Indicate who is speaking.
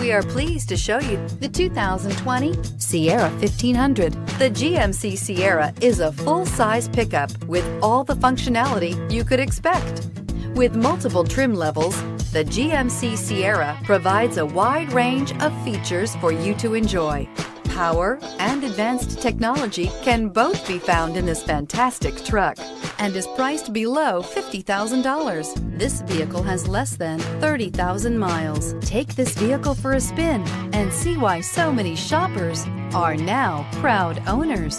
Speaker 1: We are pleased to show you the 2020 Sierra 1500. The GMC Sierra is a full-size pickup with all the functionality you could expect. With multiple trim levels, the GMC Sierra provides a wide range of features for you to enjoy. Power and advanced technology can both be found in this fantastic truck and is priced below $50,000. This vehicle has less than 30,000 miles. Take this vehicle for a spin and see why so many shoppers are now proud owners.